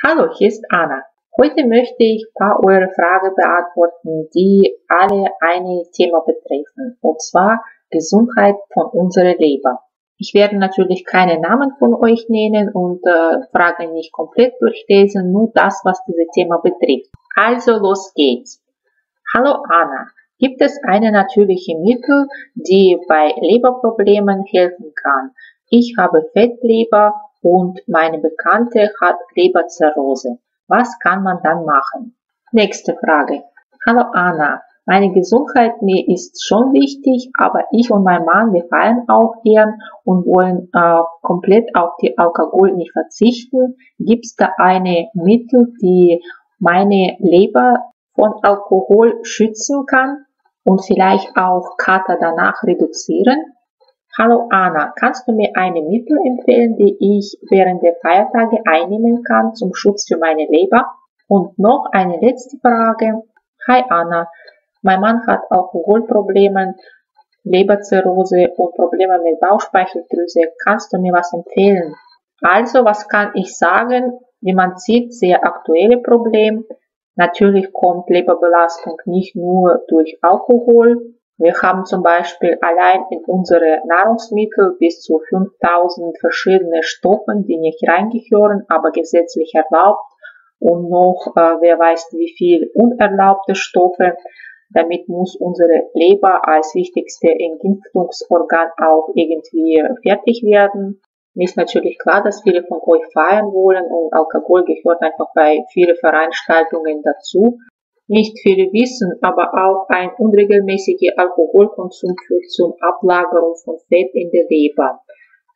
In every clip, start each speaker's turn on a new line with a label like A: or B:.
A: Hallo, hier ist Anna. Heute möchte ich ein paar eure Fragen beantworten, die alle ein Thema betreffen, und zwar Gesundheit von unserer Leber. Ich werde natürlich keine Namen von euch nennen und äh, Fragen nicht komplett durchlesen, nur das, was dieses Thema betrifft. Also los geht's. Hallo Anna, gibt es eine natürliche Mittel, die bei Leberproblemen helfen kann? Ich habe Fettleber und meine Bekannte hat Leberzirrhose. Was kann man dann machen? Nächste Frage. Hallo Anna, meine Gesundheit mir ist schon wichtig, aber ich und mein Mann, wir feiern auch gern und wollen äh, komplett auf die Alkohol nicht verzichten. Gibt es da eine Mittel, die meine Leber von Alkohol schützen kann und vielleicht auch Kater danach reduzieren? Hallo Anna, kannst du mir eine Mittel empfehlen, die ich während der Feiertage einnehmen kann zum Schutz für meine Leber? Und noch eine letzte Frage. Hi Anna, mein Mann hat Alkoholprobleme, Leberzirrhose und Probleme mit Bauchspeicheldrüse. Kannst du mir was empfehlen? Also, was kann ich sagen? Wie man sieht, sehr aktuelle Problem. Natürlich kommt Leberbelastung nicht nur durch Alkohol, wir haben zum Beispiel allein in unsere Nahrungsmittel bis zu 5000 verschiedene Stoffe, die nicht reingehören, aber gesetzlich erlaubt und noch äh, wer weiß wie viel unerlaubte Stoffe. Damit muss unsere Leber als wichtigste Entgiftungsorgan auch irgendwie fertig werden. Mir ist natürlich klar, dass viele von euch feiern wollen und Alkohol gehört einfach bei vielen Veranstaltungen dazu. Nicht viele wissen, aber auch ein unregelmäßiger Alkoholkonsum führt zur Ablagerung von Fett in der Leber.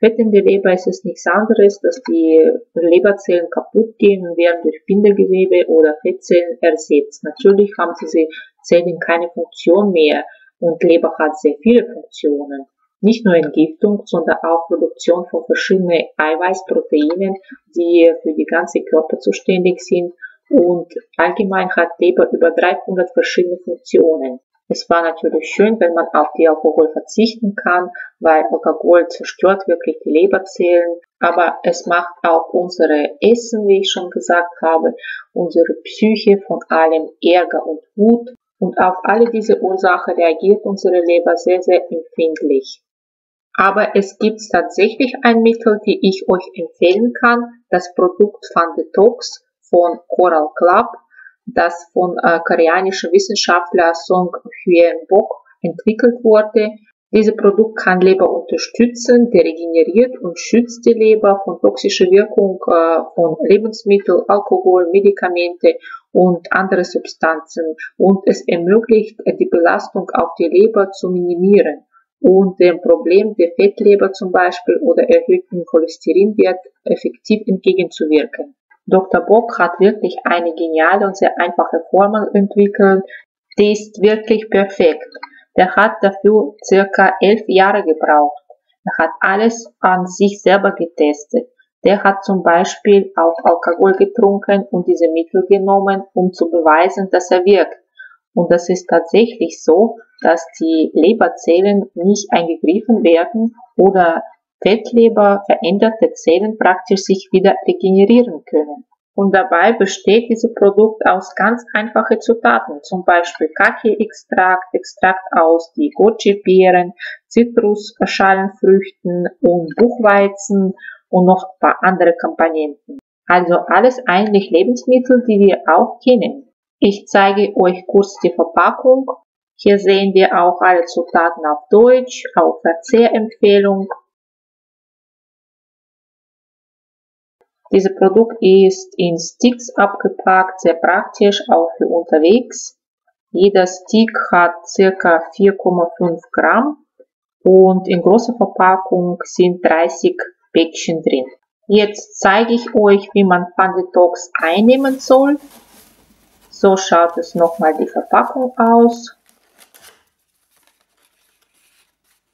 A: Fett in der Leber ist es nichts anderes, dass die Leberzellen kaputt gehen und werden durch Bindegewebe oder Fettzellen ersetzt. Natürlich haben diese Zellen keine Funktion mehr und Leber hat sehr viele Funktionen. Nicht nur Entgiftung, sondern auch Produktion von verschiedenen Eiweißproteinen, die für die ganze Körper zuständig sind und allgemein hat Leber über 300 verschiedene Funktionen. Es war natürlich schön, wenn man auf die Alkohol verzichten kann, weil Alkohol zerstört wirklich die Leberzellen, aber es macht auch unsere Essen, wie ich schon gesagt habe, unsere Psyche von allem Ärger und Wut und auf alle diese Ursachen reagiert unsere Leber sehr, sehr empfindlich. Aber es gibt tatsächlich ein Mittel, die ich euch empfehlen kann, das Produkt Van Detox von Coral Club, das von äh, koreanischen Wissenschaftler Song Hyun Bok entwickelt wurde. Dieses Produkt kann Leber unterstützen, deregeneriert und schützt die Leber von toxischer Wirkung äh, von Lebensmitteln, Alkohol, Medikamente und andere Substanzen und es ermöglicht äh, die Belastung auf die Leber zu minimieren und dem Problem der Fettleber zum Beispiel oder erhöhten Cholesterinwert effektiv entgegenzuwirken. Dr. Bock hat wirklich eine geniale und sehr einfache Formel entwickelt. Die ist wirklich perfekt. Der hat dafür circa elf Jahre gebraucht. Er hat alles an sich selber getestet. Der hat zum Beispiel auch Alkohol getrunken und diese Mittel genommen, um zu beweisen, dass er wirkt. Und das ist tatsächlich so, dass die Leberzellen nicht eingegriffen werden oder Fettleber veränderte Zellen praktisch sich wieder regenerieren können. Und dabei besteht dieses Produkt aus ganz einfachen Zutaten, zum Beispiel Kaki-Extrakt, Extrakt aus die Goji-Beeren, Zitrusschalenfrüchten und Buchweizen und noch ein paar andere Komponenten. Also alles eigentlich Lebensmittel, die wir auch kennen. Ich zeige euch kurz die Verpackung. Hier sehen wir auch alle Zutaten auf Deutsch, auch Verzehrempfehlung Dieses Produkt ist in Sticks abgepackt, sehr praktisch, auch für unterwegs. Jeder Stick hat ca. 4,5 Gramm und in großer Verpackung sind 30 Päckchen drin. Jetzt zeige ich euch, wie man Pandetox einnehmen soll. So schaut es nochmal die Verpackung aus.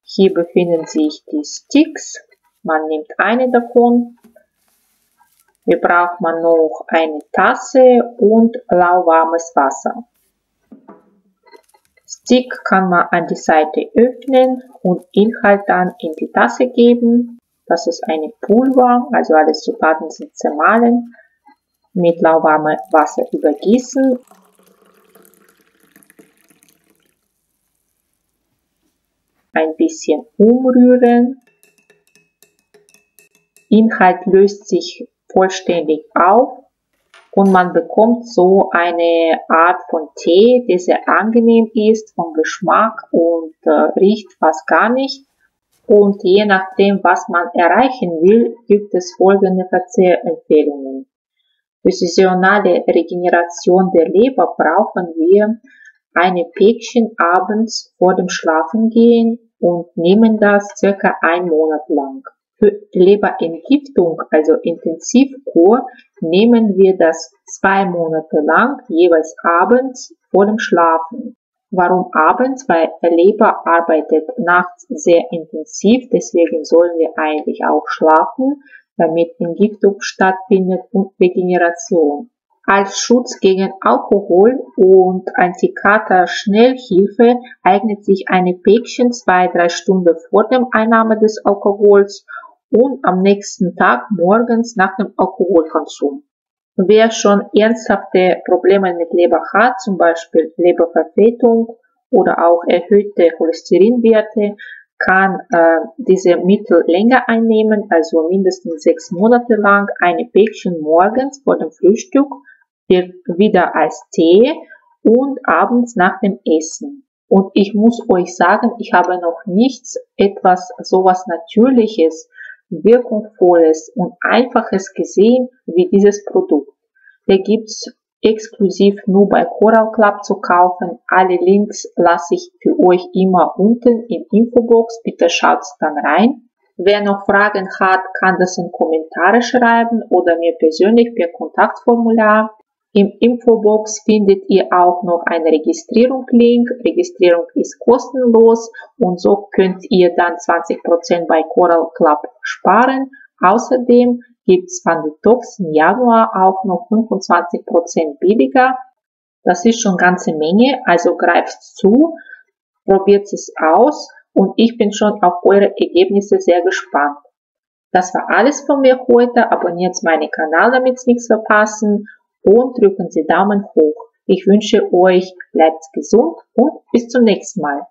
A: Hier befinden sich die Sticks. Man nimmt eine davon hier braucht man noch eine Tasse und lauwarmes Wasser. Stick kann man an die Seite öffnen und Inhalt dann in die Tasse geben. Das ist eine Pulver, also alle Zutaten sind zermahlen. mit lauwarmem Wasser übergießen. Ein bisschen umrühren. Inhalt löst sich vollständig auf und man bekommt so eine Art von Tee, der sehr angenehm ist vom Geschmack und äh, riecht fast gar nicht. Und je nachdem, was man erreichen will, gibt es folgende Verzehrempfehlungen. Für saisonale Regeneration der Leber brauchen wir eine Päckchen abends vor dem Schlafengehen und nehmen das circa ein Monat lang. Für Leberentgiftung, also Intensivkur, nehmen wir das zwei Monate lang, jeweils abends vor dem Schlafen. Warum abends? Weil Leber arbeitet nachts sehr intensiv, deswegen sollen wir eigentlich auch schlafen, damit Entgiftung stattfindet und Regeneration. Als Schutz gegen Alkohol und Antikater-Schnellhilfe eignet sich eine Päckchen zwei, drei Stunden vor dem Einnahme des Alkohols und am nächsten Tag morgens nach dem Alkoholkonsum. Wer schon ernsthafte Probleme mit Leber hat, zum Beispiel Leberverfettung oder auch erhöhte Cholesterinwerte, kann äh, diese Mittel länger einnehmen, also mindestens sechs Monate lang eine Päckchen morgens vor dem Frühstück, wieder als Tee und abends nach dem Essen. Und ich muss euch sagen, ich habe noch nichts etwas sowas Natürliches wirkungsvolles und einfaches gesehen wie dieses Produkt. Der gibt's exklusiv nur bei Coral Club zu kaufen. Alle Links lasse ich für euch immer unten in Infobox. Bitte schaut dann rein. Wer noch Fragen hat, kann das in Kommentare schreiben oder mir persönlich per Kontaktformular. Im Infobox findet ihr auch noch einen Registrierung-Link. Registrierung ist kostenlos und so könnt ihr dann 20% bei Coral Club sparen. Außerdem gibt's von Detox im Januar auch noch 25% billiger. Das ist schon ganze Menge, also greift zu, probiert es aus und ich bin schon auf eure Ergebnisse sehr gespannt. Das war alles von mir heute. Abonniert meinen Kanal, damit nichts verpassen und drücken Sie Daumen hoch. Ich wünsche euch, bleibt gesund und bis zum nächsten Mal.